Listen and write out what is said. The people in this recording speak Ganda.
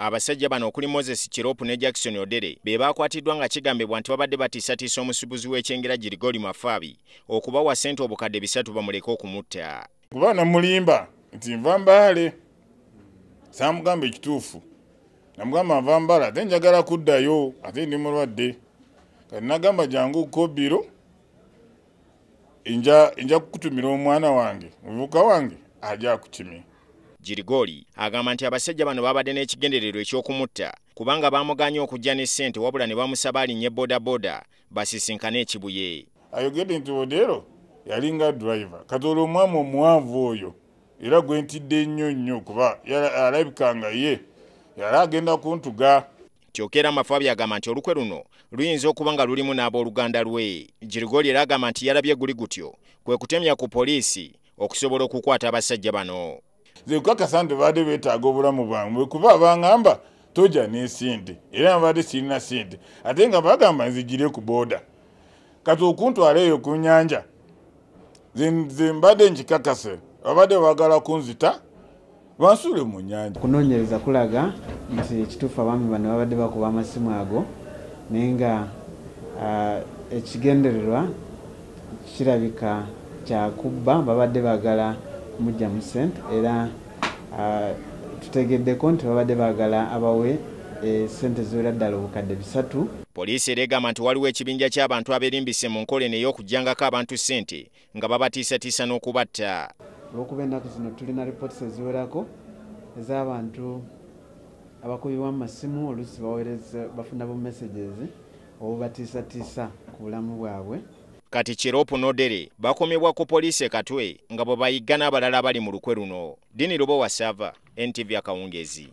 abasajja bano okuli moses kiropu ne jackson odere be baakwatiddwa nga kigambibwa nti babadde batiisatiisa omusuubuzi w'ekyengera girigoli mafaabi okubawa ssente obukadde bisatu bamuleke okumutta. Kuba namulimba nti nva mbaale saamugamba ekituufu. Namugamba nva mbaale ate njagala kuddayo ate ndi mulwadde. Kati nagamba jangu kobiro nja kukutumira omwana wange muvubuka wange ajja akukime girigoli agamba nti abasajja bano babadde n'ekigendererwa eky'okumutta kubanga baamuganye okujja ne ssente wabula ne bamusaba alinnye bodaboda basisinkane ekibuye. Ayogedde nti odero? Yalinga driver. Kati olwo omwami omuwanvu oyo era gwe ntidde nnyo nnyo kuba alabikanga ye yali agenda kuntuga. Kyokka era amafaabi agamba nti olukwe luno luyinza okuba nga lulimu n'abooluganda lwe. Girigoli era agamba nti yalabye guli gutyo kwe kutemya ku poliisi okusobola okukwata abasajja bano nze kukakasa nti baadde beetaaga obulamu bwange. Kuba baŋŋamba toja n'esente era nbadde sirina sente. Ate nga bagamba nzigire ku booda. Kati okuntwala eyo ku nyanja nze mbadde nkikakase babadde baagala kunzita bansuule mu nyanja okunoonyereza kulaga nti ekituufu abaami bano babadde bakuba amasimu ago naye nga ekigendererwa kirabika kyakubba babadde baagala kumujja mu sente era tutegeddeko nti babadde baagala abawe sente ziwera ddala obukadde bisatu. Poliisi era egamba nti waliwo ekibinja ky'abantu aberimbise mu nkola eno ey'okujjangako abantu sente nga babatiisatiisa n'okubatta. Olwokuba ennaku zino tulina ripooti eziwerako ez'abantu abakubibwa mu masimu oluusi baweereza bafuna bu messages obubatiisatiisa ku bulamu bwabwe kati kiropu n'odere bakomebwa ku poliisi e katwe nga bwe bayigga n'abalala abali mu lukwe luno. Dini lubo wasava ntv akawungezi